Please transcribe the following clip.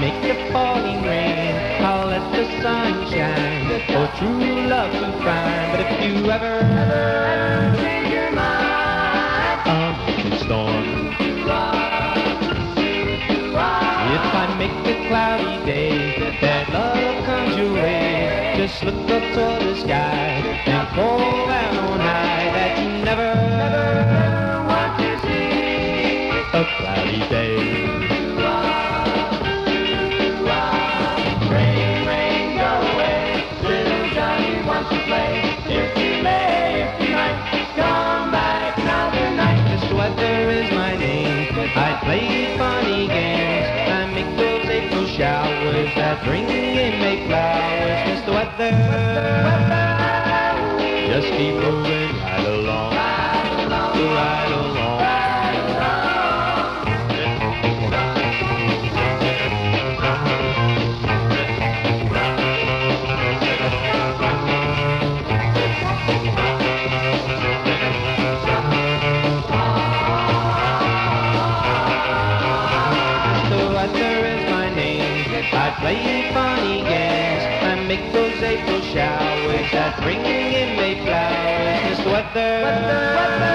make the falling rain. I'll let the sun shine. For true love to find. But if you ever, change your mind, I'm a storm. If I make a cloudy day, that love comes your way. Just look up toward the sky and call out on high that you never play funny games. I make those April showers that bring in May flowers. Mr. Weather, just keep moving name. I play funny games. I make those April showers that bring in May flowers. Mr. Weather, weather, weather,